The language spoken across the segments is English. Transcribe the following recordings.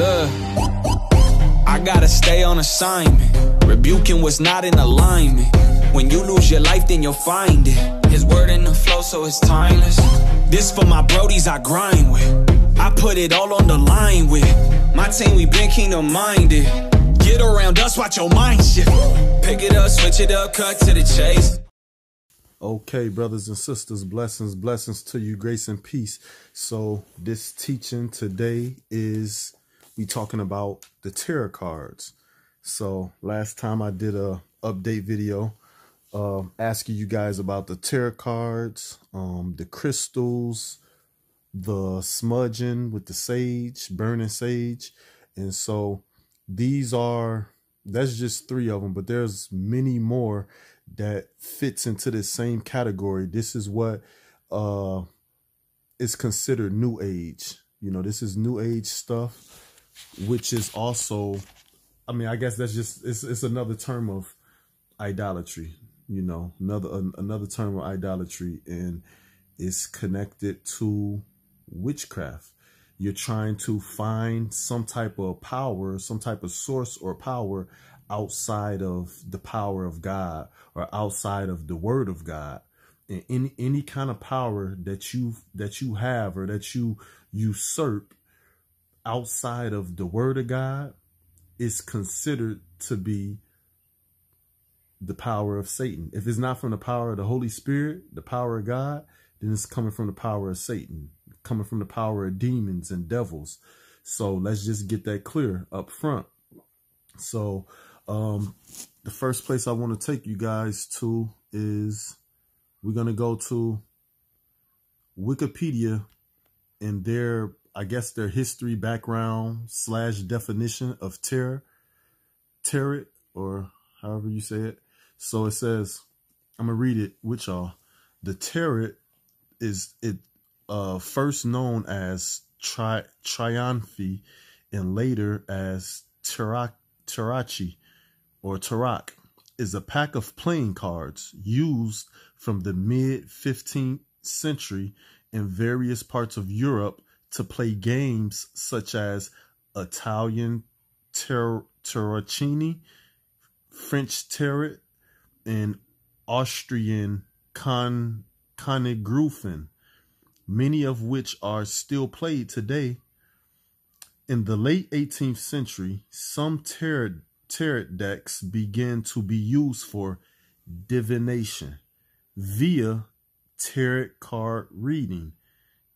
Look, I gotta stay on assignment. Rebuking what's not in alignment. When you lose your life, then you'll find it. His word in the flow, so it's timeless. This for my brodies I grind with. I put it all on the line with. My team, we been kingdom minded. Get around us, watch your mind shift. Pick it up, switch it up, cut to the chase. Okay, brothers and sisters, blessings, blessings to you, grace and peace. So, this teaching today is we talking about the tarot cards. So, last time I did a update video uh, asking you guys about the tarot cards, um, the crystals, the smudging with the sage, burning sage, and so these are that's just three of them, but there's many more that fits into this same category. This is what uh is considered new age. You know, this is new age stuff, which is also I mean, I guess that's just it's it's another term of idolatry, you know, another another term of idolatry and it's connected to witchcraft. You're trying to find some type of power, some type of source or power outside of the power of God or outside of the word of God. And any any kind of power that you that you have or that you usurp outside of the word of God is considered to be the power of Satan. If it's not from the power of the Holy Spirit, the power of God, then it's coming from the power of Satan, coming from the power of demons and devils. So let's just get that clear up front. So um, the first place I want to take you guys to is we're going to go to Wikipedia and their, I guess, their history background slash definition of terror, tarot, or however you say it. So it says, I'm to read it with y'all. The tarot is it uh, first known as tri Triumphi and later as Tarocchi or Tarak is a pack of playing cards used from the mid 15th century in various parts of Europe to play games such as Italian ter Tarocchini, French Tarot, and Austrian Con Konigrufen, many of which are still played today. In the late 18th century, some tarot tarot decks began to be used for divination via tarot card reading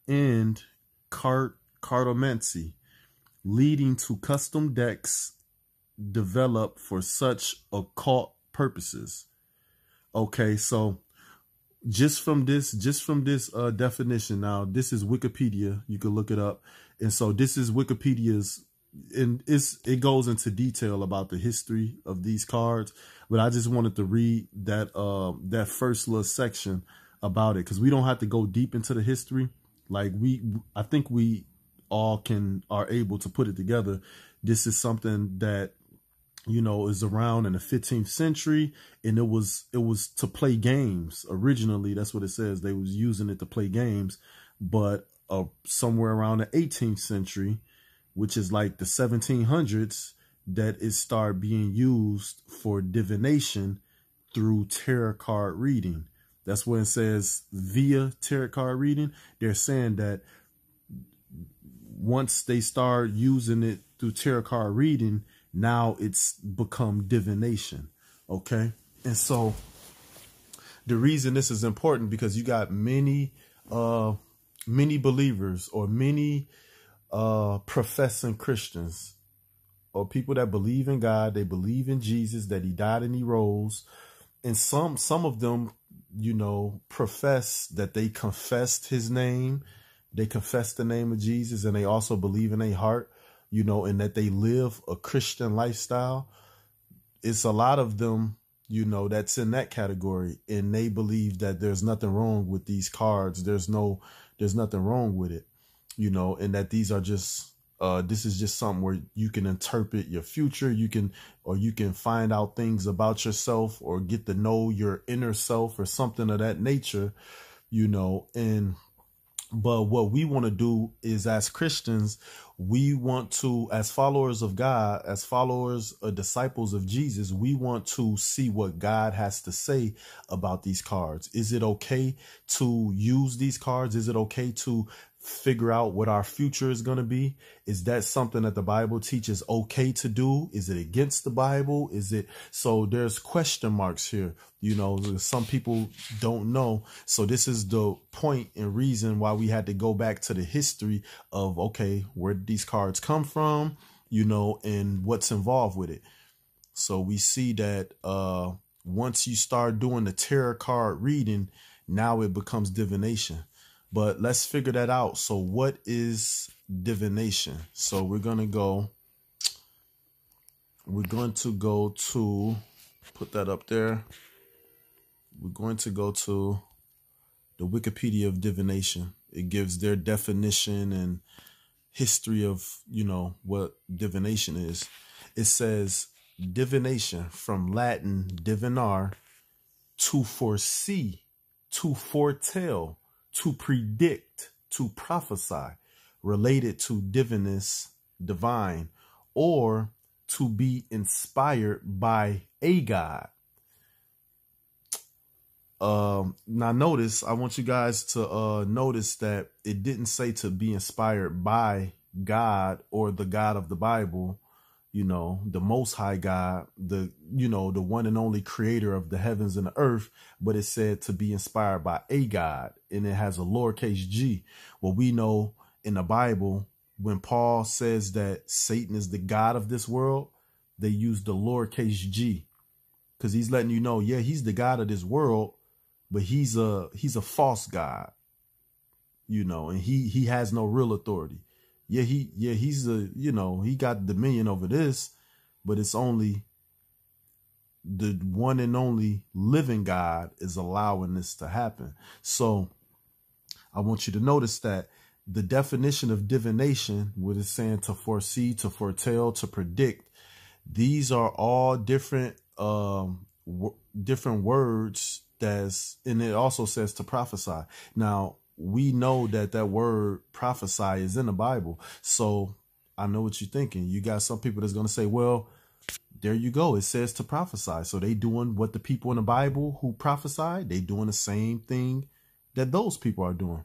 and card cartomancy, leading to custom decks developed for such occult purposes. Okay, so just from this, just from this uh, definition, now this is Wikipedia. You can look it up, and so this is Wikipedia's and it's it goes into detail about the history of these cards, but I just wanted to read that uh, that first little section about it because we don't have to go deep into the history. Like we, I think we all can are able to put it together. This is something that you know is around in the 15th century, and it was it was to play games originally. That's what it says. They was using it to play games, but uh, somewhere around the 18th century which is like the 1700s, that it started being used for divination through tarot card reading. That's when it says via tarot card reading. They're saying that once they start using it through tarot card reading, now it's become divination. Okay. And so the reason this is important because you got many, uh, many believers or many uh, professing Christians or people that believe in God, they believe in Jesus, that he died and he rose. And some some of them, you know, profess that they confessed his name, they confess the name of Jesus, and they also believe in their heart, you know, and that they live a Christian lifestyle. It's a lot of them, you know, that's in that category, and they believe that there's nothing wrong with these cards. There's no, there's nothing wrong with it you know, and that these are just uh, this is just something where you can interpret your future you can or you can find out things about yourself or get to know your inner self or something of that nature you know and But what we want to do is, as Christians, we want to, as followers of God, as followers or disciples of Jesus, we want to see what God has to say about these cards. Is it okay to use these cards? Is it okay to figure out what our future is going to be? Is that something that the Bible teaches okay to do? Is it against the Bible? Is it so there's question marks here. You know, some people don't know. So this is the point and reason why we had to go back to the history of okay, where did these cards come from, you know, and what's involved with it. So we see that uh once you start doing the tarot card reading, now it becomes divination but let's figure that out. So what is divination? So we're going to go we're going to go to put that up there. We're going to go to the Wikipedia of divination. It gives their definition and history of, you know, what divination is. It says divination from Latin divinar to foresee, to foretell, to predict, to prophesy, related to divinus, divine, or to be inspired by a God. Um, now notice, I want you guys to uh, notice that it didn't say to be inspired by God or the God of the Bible you know, the most high God, the, you know, the one and only creator of the heavens and the earth, but it's said to be inspired by a God and it has a lowercase g. Well, we know in the Bible, when Paul says that Satan is the God of this world, they use the lowercase g because he's letting you know, yeah, he's the God of this world, but he's a, he's a false God, you know, and he, he has no real authority yeah, he yeah, he's a you know, he got dominion over this, but it's only the one and only living God is allowing this to happen. So I want you to notice that the definition of divination, what it's saying to foresee, to foretell, to predict, these are all different um different words that's and it also says to prophesy. Now we know that that word prophesy is in the Bible. So I know what you're thinking. You got some people that's going to say, well, there you go. It says to prophesy. So they doing what the people in the Bible who prophesy, they doing the same thing that those people are doing.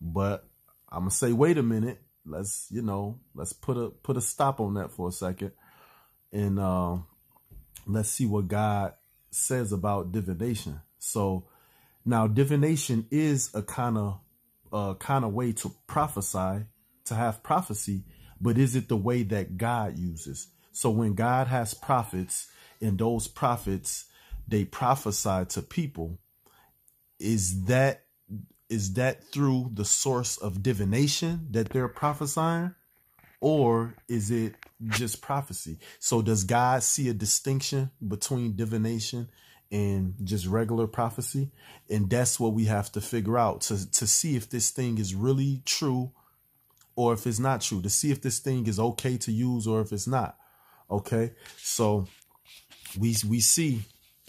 But I'm going to say, wait a minute. Let's, you know, let's put a, put a stop on that for a second. And, um, let's see what God says about divination. So, now, divination is a kind of a kind of way to prophesy, to have prophecy, but is it the way that God uses? So when God has prophets and those prophets they prophesy to people, is that is that through the source of divination that they're prophesying? Or is it just prophecy? So does God see a distinction between divination and just regular prophecy. And that's what we have to figure out to, to see if this thing is really true or if it's not true, to see if this thing is okay to use or if it's not. Okay. So we, we see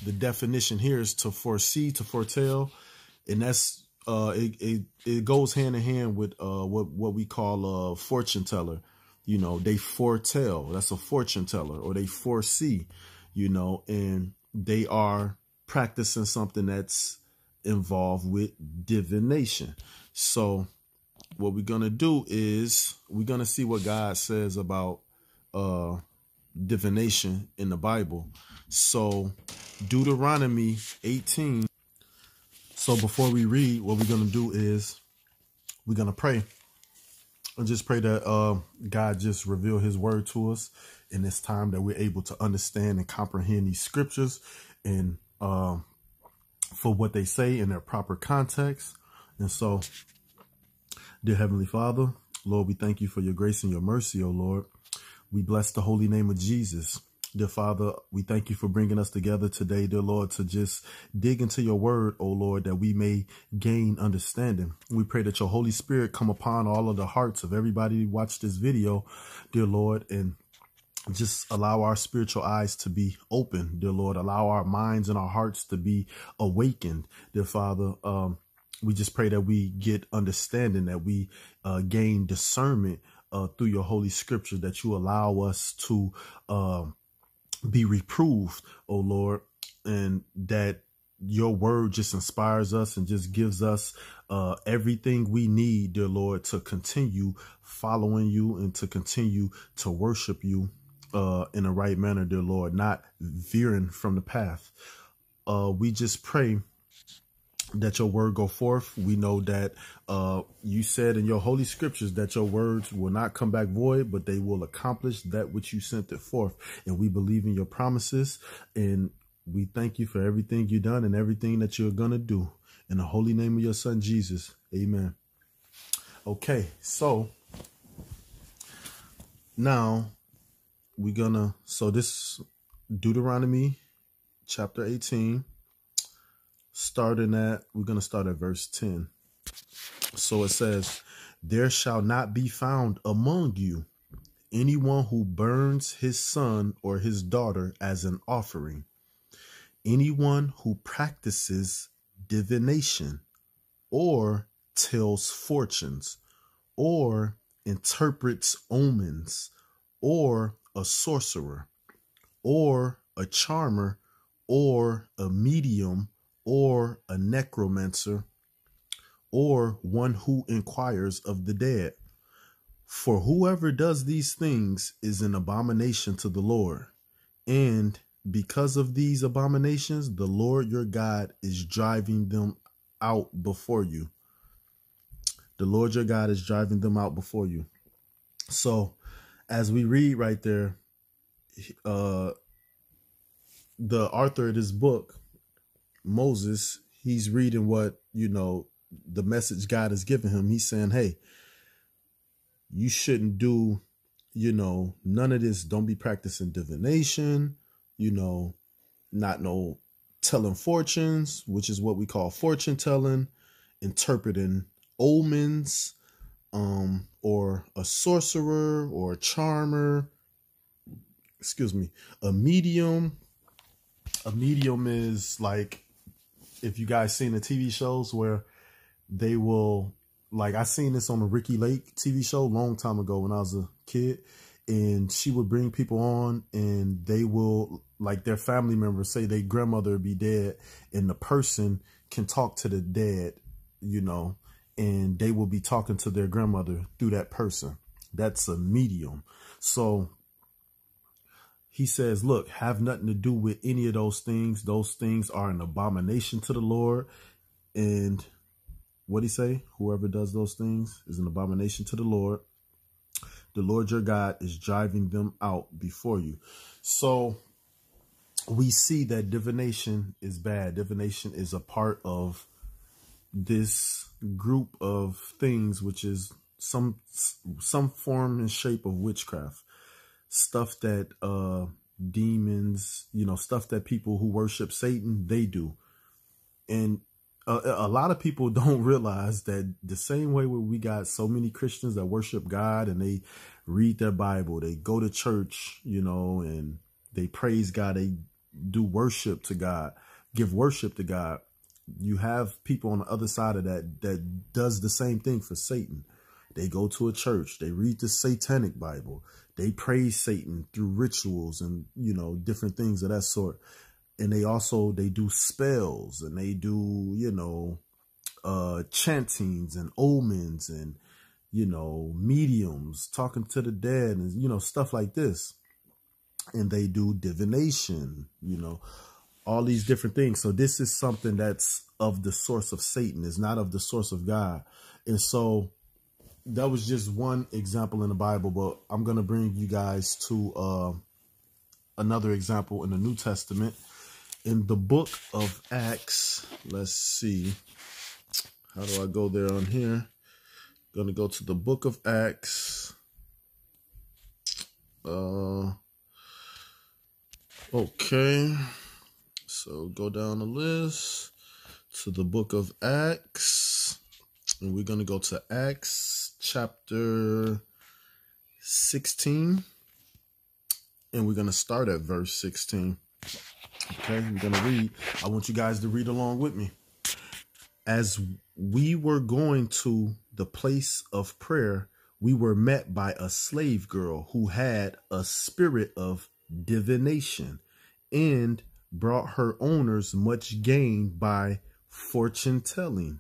the definition here is to foresee, to foretell. And that's, uh, it, it, it goes hand in hand with, uh, what, what we call a fortune teller. You know, they foretell, that's a fortune teller or they foresee, you know, and they are practicing something that's involved with divination. So what we're going to do is we're going to see what God says about uh divination in the Bible. So Deuteronomy 18. So before we read, what we're going to do is we're going to pray. And just pray that uh, God just reveal his word to us in this time that we're able to understand and comprehend these scriptures and uh, for what they say in their proper context. And so, dear Heavenly Father, Lord, we thank you for your grace and your mercy, O Lord. We bless the holy name of Jesus. Dear Father, we thank you for bringing us together today, dear Lord, to just dig into your word, O Lord, that we may gain understanding. We pray that your Holy Spirit come upon all of the hearts of everybody who watched this video, dear Lord, and just allow our spiritual eyes to be open, dear Lord. Allow our minds and our hearts to be awakened, dear Father. Um, we just pray that we get understanding, that we uh, gain discernment uh, through your holy scripture, that you allow us to uh, be reproved, oh Lord, and that your word just inspires us and just gives us uh, everything we need, dear Lord, to continue following you and to continue to worship you uh, in the right manner, dear Lord, not veering from the path. Uh, we just pray that your word go forth. We know that uh, you said in your holy scriptures that your words will not come back void, but they will accomplish that which you sent it forth. And we believe in your promises. And we thank you for everything you've done and everything that you're going to do. In the holy name of your son, Jesus. Amen. Okay, so now we're going to, so this Deuteronomy chapter 18 starting at, we're going to start at verse 10. So it says, There shall not be found among you anyone who burns his son or his daughter as an offering, anyone who practices divination, or tells fortunes, or interprets omens, or a sorcerer, or a charmer, or a medium, or a necromancer, or one who inquires of the dead. For whoever does these things is an abomination to the Lord. And because of these abominations, the Lord your God is driving them out before you. The Lord your God is driving them out before you. So, as we read right there, uh, the author of this book Moses, he's reading what, you know, the message God has given him. He's saying, hey, you shouldn't do, you know, none of this. Don't be practicing divination, you know, not no telling fortunes, which is what we call fortune telling, interpreting omens, um, or a sorcerer or a charmer, excuse me, a medium. A medium is like if you guys seen the TV shows where they will like I seen this on the Ricki Lake TV show long time ago when I was a kid and she would bring people on and they will like their family members say their grandmother be dead and the person can talk to the dead, you know, and they will be talking to their grandmother through that person. That's a medium. So he says, look, have nothing to do with any of those things. Those things are an abomination to the Lord. And what he say? Whoever does those things is an abomination to the Lord. The Lord your God is driving them out before you. So we see that divination is bad. Divination is a part of this group of things, which is some some form and shape of witchcraft stuff that uh demons, you know, stuff that people who worship Satan, they do. And a, a, lot of people don't realize that the same way where we got so many Christians that worship God and they read their Bible, they go to church, you know, and they praise God, they do worship to God, give worship to God. You have people on the other side of that that does the same thing for Satan. They go to a church, they read the satanic Bible, they praise Satan through rituals and, you know, different things of that sort. And they also, they do spells and they do, you know, uh, chantings and omens and, you know, mediums talking to the dead and, you know, stuff like this. And they do divination, you know, all these different things. So this is something that's of the source of Satan. It's not of the source of God. And so that was just one example in the Bible, but I'm going to bring you guys to uh, another example in the New Testament. In the book of Acts, let's see. How do I go there on here? Going to go to the book of Acts. Uh, okay. So go down the list to the book of Acts. And we're going to go to Acts chapter 16. And we're going to start at verse 16. Okay, I'm going to read. I want you guys to read along with me. As we were going to the place of prayer, we were met by a slave girl who had a spirit of divination and brought her owners much gain by fortune telling.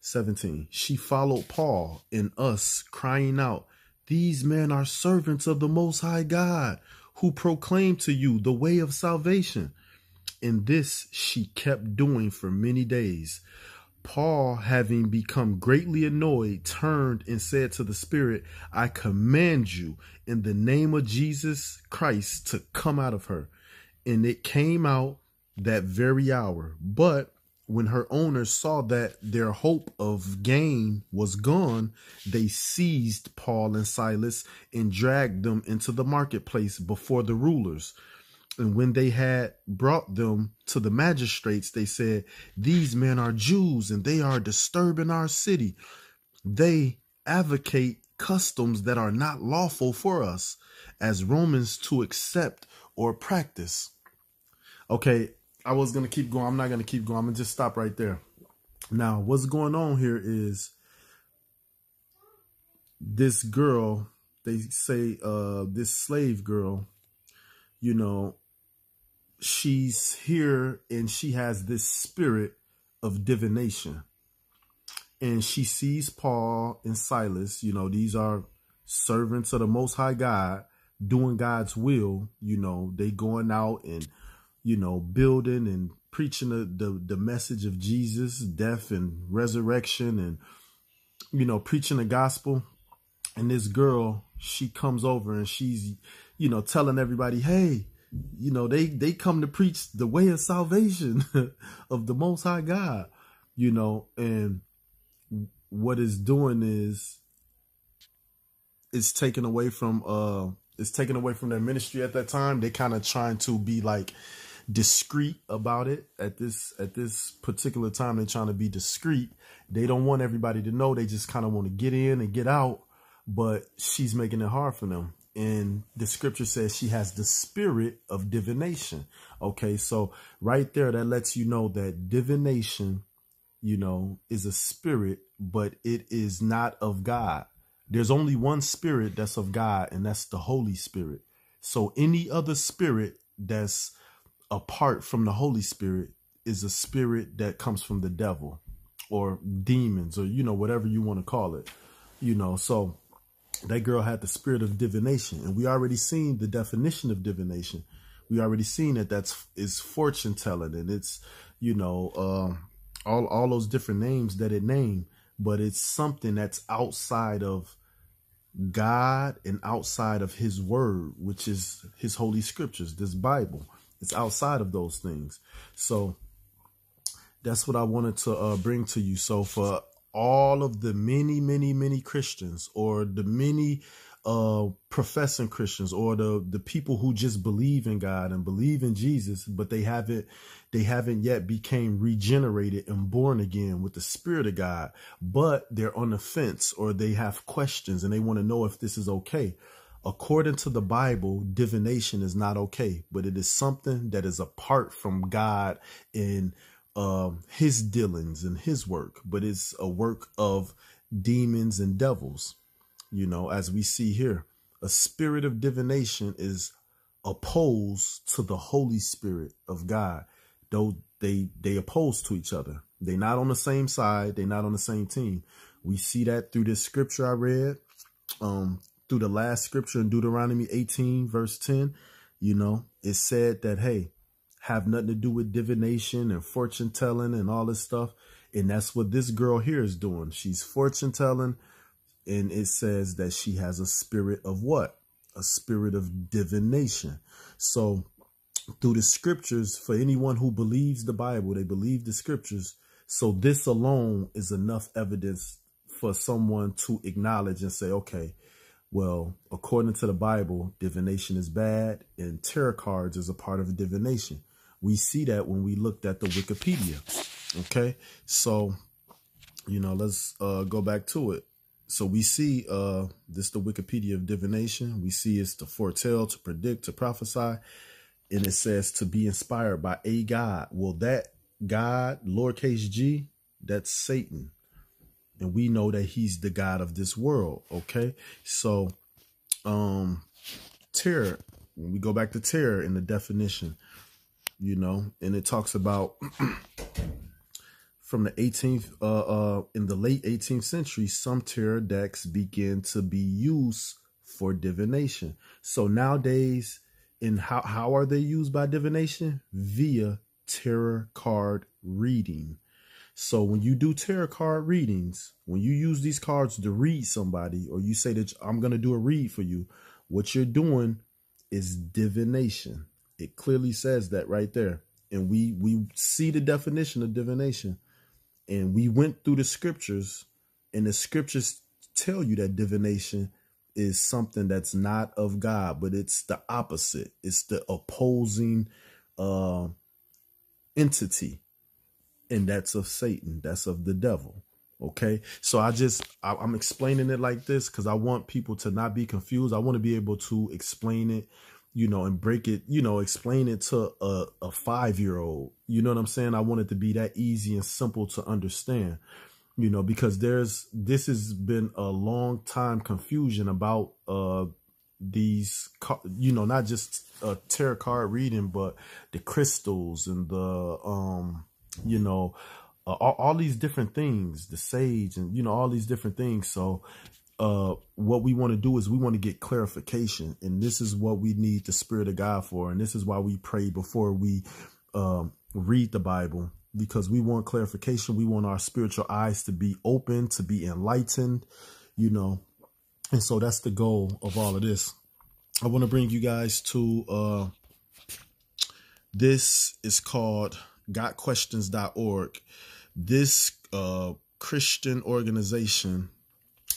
17. She followed Paul and us, crying out, These men are servants of the Most High God, who proclaim to you the way of salvation. And this she kept doing for many days. Paul, having become greatly annoyed, turned and said to the Spirit, I command you in the name of Jesus Christ to come out of her. And it came out that very hour. But when her owners saw that their hope of gain was gone, they seized Paul and Silas and dragged them into the marketplace before the rulers. And when they had brought them to the magistrates, they said, These men are Jews and they are disturbing our city. They advocate customs that are not lawful for us as Romans to accept or practice. Okay, I was going to keep going. I'm not going to keep going. I'm going to just stop right there. Now, what's going on here is this girl, they say uh this slave girl, you know, she's here and she has this spirit of divination. And she sees Paul and Silas, you know, these are servants of the most high God doing God's will, you know, they going out and, you know, building and preaching the, the, the message of Jesus, death and resurrection and, you know, preaching the gospel. And this girl, she comes over and she's, you know, telling everybody, hey, you know they they come to preach the way of salvation of the most high god you know and what it's doing is it's taken away from uh it's taken away from their ministry at that time they kind of trying to be like discreet about it at this at this particular time they're trying to be discreet they don't want everybody to know they just kind of want to get in and get out but she's making it hard for them and the scripture says she has the spirit of divination. Okay, so right there, that lets you know that divination, you know, is a spirit, but it is not of God. There's only one spirit that's of God, and that's the Holy Spirit. So any other spirit that's apart from the Holy Spirit is a spirit that comes from the devil or demons or, you know, whatever you want to call it, you know, so that girl had the spirit of divination and we already seen the definition of divination. We already seen that that's is fortune telling and it's you know um, all all those different names that it named but it's something that's outside of god and outside of his word which is his holy scriptures this bible it's outside of those things so that's what i wanted to uh, bring to you so for all of the many, many, many Christians or the many uh professing Christians or the the people who just believe in God and believe in Jesus, but they haven't they haven't yet became regenerated and born again with the Spirit of God, but they're on the fence or they have questions and they want to know if this is okay. According to the Bible, divination is not okay, but it is something that is apart from God in um, his dealings and his work, but it's a work of demons and devils. You know, as we see here, a spirit of divination is opposed to the Holy Spirit of God. Though they they oppose to each other. They're not on the same side. They're not on the same team. We see that through this scripture I read, um, through the last scripture in Deuteronomy 18, verse 10. You know, it said that, hey, have nothing to do with divination and fortune telling and all this stuff. And that's what this girl here is doing. She's fortune telling. And it says that she has a spirit of what? A spirit of divination. So through the scriptures, for anyone who believes the Bible, they believe the scriptures. So this alone is enough evidence for someone to acknowledge and say, okay, well, according to the Bible, divination is bad and tarot cards is a part of divination. We see that when we looked at the Wikipedia. Okay, so you know, let's uh, go back to it. So we see uh, this the Wikipedia of divination. We see it's to foretell, to predict, to prophesy, and it says to be inspired by a God. Well, that God, lowercase g, That's Satan. And we know that he's the God of this world. Okay. So, um, terror, when we go back to terror in the definition, you know, and it talks about from the 18th, uh, uh, in the late 18th century, some tarot decks began to be used for divination. So nowadays, in how, how are they used by divination? Via tarot card reading. So when you do tarot card readings, when you use these cards to read somebody, or you say that I'm going to do a read for you, what you're doing is divination. It clearly says that right there. And we we see the definition of divination. And we went through the scriptures, and the scriptures tell you that divination is something that's not of God, but it's the opposite. It's the opposing uh, entity, and that's of Satan. That's of the devil. Okay, so I just I, I'm explaining it like this because I want people to not be confused. I want to be able to explain it you know, and break it, you know, explain it to a, a five year old. You know what I'm saying? I want it to be that easy and simple to understand, you know, because there's this has been a long time confusion about uh these, you know, not just a tarot card reading, but the crystals and the, um, you know, uh, all, all, these different things, the sage and, you know, all these different things. So uh, what we want to do is we want to get clarification. And this is what we need the Spirit of God for. And this is why we pray before we um, read the Bible, because we want clarification. We want our spiritual eyes to be open, to be enlightened, you know. And so that's the goal of all of this. I want to bring you guys to uh, this is called gotquestions.org. This uh, Christian organization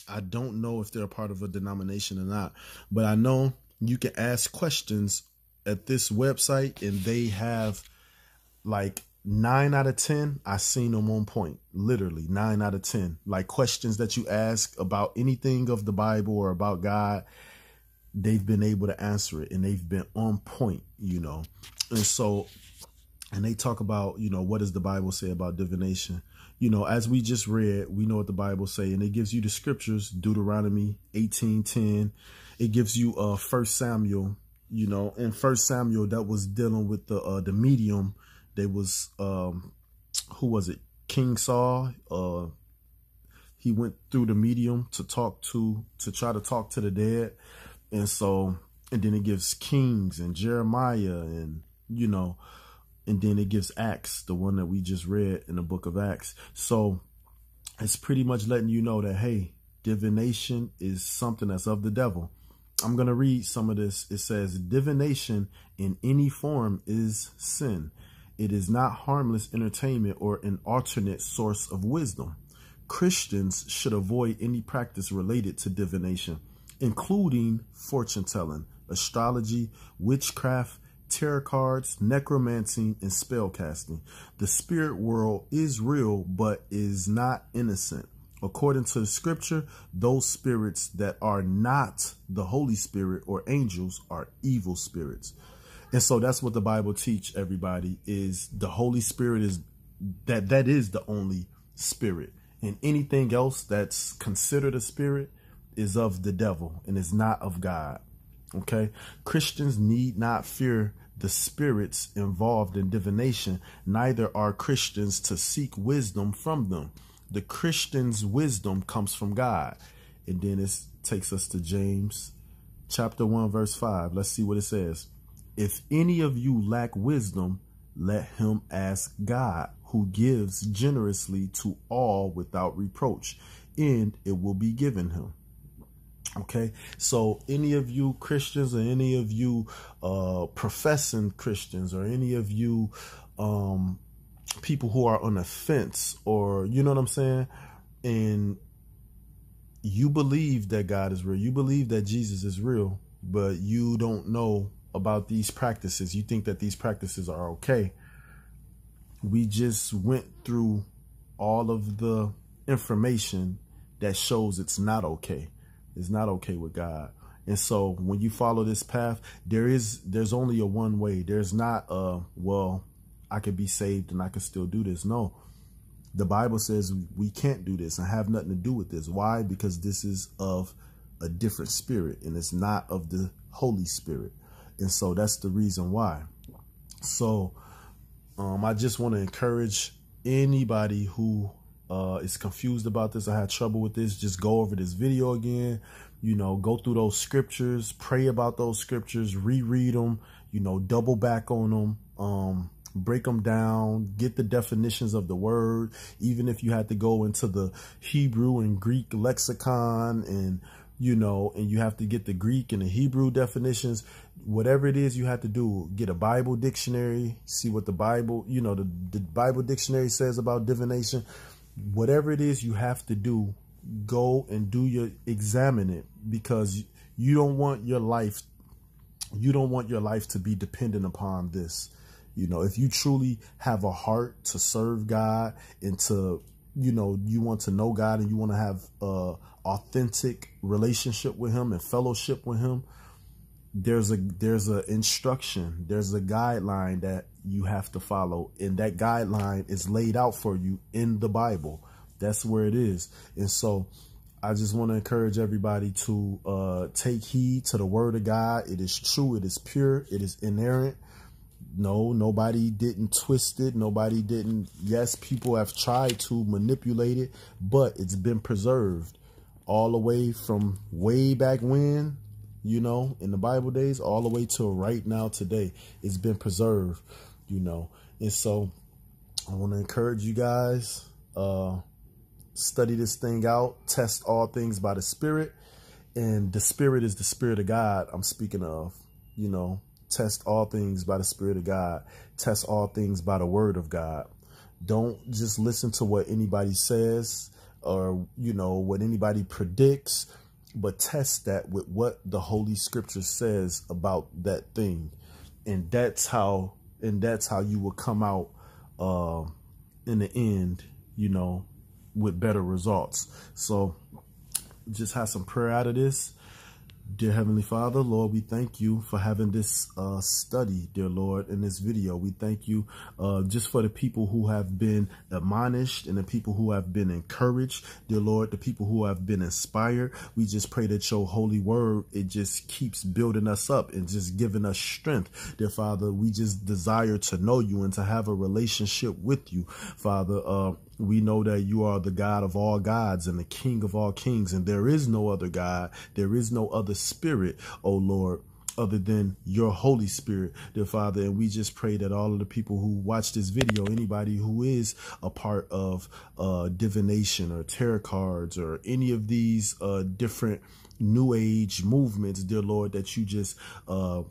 I don't know if they're a part of a denomination or not, but I know you can ask questions at this website and they have like nine out of 10. I seen them on point, literally nine out of 10. Like questions that you ask about anything of the Bible or about God, they've been able to answer it and they've been on point, you know. And so, and they talk about, you know, what does the Bible say about divination? you know, as we just read, we know what the Bible say, and it gives you the scriptures, Deuteronomy 18:10. It gives you uh First Samuel, you know, in First Samuel that was dealing with the uh the medium. There was um who was it? King Saul. Uh he went through the medium to talk to to try to talk to the dead. And so and then it gives Kings and Jeremiah and you know and then it gives Acts, the one that we just read in the book of Acts. So it's pretty much letting you know that, hey, divination is something that's of the devil. I'm going to read some of this. It says, divination in any form is sin. It is not harmless entertainment or an alternate source of wisdom. Christians should avoid any practice related to divination, including fortune telling, astrology, witchcraft, tarot cards, necromancy, and spellcasting. The spirit world is real, but is not innocent. According to the scripture, those spirits that are not the Holy Spirit or angels are evil spirits. And so that's what the Bible teach everybody is the Holy Spirit is that that is the only spirit. And anything else that's considered a spirit is of the devil and is not of God. Okay? Christians need not fear the spirits involved in divination, neither are Christians to seek wisdom from them. The Christian's wisdom comes from God. And then it takes us to James chapter 1, verse 5. Let's see what it says. If any of you lack wisdom, let him ask God, who gives generously to all without reproach, and it will be given him. Okay, so any of you Christians or any of you uh, professing Christians or any of you um, people who are on the fence or you know what I'm saying, and you believe that God is real, you believe that Jesus is real, but you don't know about these practices. You think that these practices are okay. We just went through all of the information that shows it's not okay is not okay with God. And so when you follow this path, there is there's only a one way. There's not a well, I could be saved and I can still do this. No. The Bible says we can't do this and have nothing to do with this. Why? Because this is of a different spirit and it's not of the Holy Spirit. And so that's the reason why. So um, I just want to encourage anybody who uh, is confused about this, I had trouble with this, just go over this video again, you know, go through those scriptures, pray about those scriptures, reread them, you know, double back on them, um, break them down, get the definitions of the word, even if you had to go into the Hebrew and Greek lexicon and, you know, and you have to get the Greek and the Hebrew definitions, whatever it is you have to do, get a Bible dictionary, see what the Bible, you know, the, the Bible dictionary says about divination, whatever it is you have to do, go and do your, examine it because you don't want your life, you don't want your life to be dependent upon this. You know, if you truly have a heart to serve God and to, you know, you want to know God and you want to have a authentic relationship with him and fellowship with him, there's a there's a instruction, there's a guideline that you have to follow and that guideline is laid out for you in the Bible. That's where it is. And so I just want to encourage everybody to uh, take heed to the word of God. It is true. It is pure. It is inerrant. No, nobody didn't twist it. Nobody didn't. Yes, people have tried to manipulate it, but it's been preserved all the way from way back when, you know, in the Bible days, all the way to right now today. It's been preserved, you know. And so I want to encourage you guys, uh, study this thing out, test all things by the Spirit. And the Spirit is the Spirit of God I'm speaking of, you know. Test all things by the Spirit of God. Test all things by the Word of God. Don't just listen to what anybody says or, you know, what anybody predicts, but test that with what the Holy Scripture says about that thing. And that's how, and that's how you will come out uh, in the end, you know, with better results. So just have some prayer out of this. Dear Heavenly Father, Lord, we thank you for having this uh, study, dear Lord, in this video. We thank you uh, just for the people who have been admonished and the people who have been encouraged, dear Lord, the people who have been inspired. We just pray that your holy word, it just keeps building us up and just giving us strength. Dear Father, we just desire to know you and to have a relationship with you, Father. Uh, we know that you are the God of all gods and the King of all kings, and there is no other God. There is no other spirit, O Lord other than your Holy Spirit, dear Father. And we just pray that all of the people who watch this video, anybody who is a part of uh, divination or tarot cards or any of these uh, different new age movements, dear Lord, that you just uh,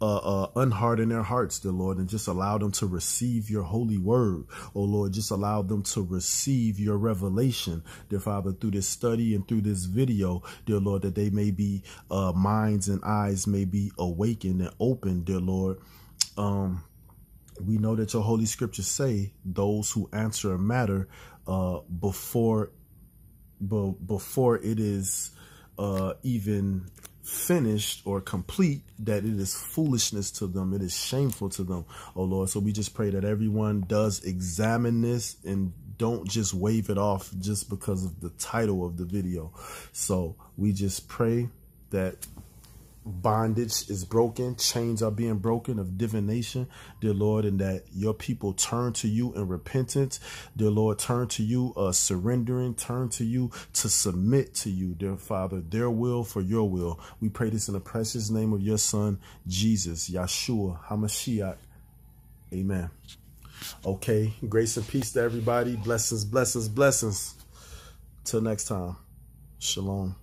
uh, uh, unharden their hearts, dear Lord, and just allow them to receive your holy word. Oh Lord, just allow them to receive your revelation, dear Father, through this study and through this video, dear Lord, that they may be, uh, minds and eyes may be awakened and open, dear Lord. Um, we know that your holy scriptures say those who answer a matter, uh, before, before it is, uh, even finished or complete that it is foolishness to them. It is shameful to them oh lord. So we just pray that everyone does examine this and don't just wave it off just because of the title of the video. So we just pray that bondage is broken, chains are being broken of divination, dear Lord, and that your people turn to you in repentance, dear Lord, turn to you uh, surrendering, turn to you to submit to you, dear Father, their will for your will. We pray this in the precious name of your Son, Jesus, Yeshua, HaMashiach. Amen. Okay, grace and peace to everybody. Blessings, blessings, blessings. Till next time. Shalom.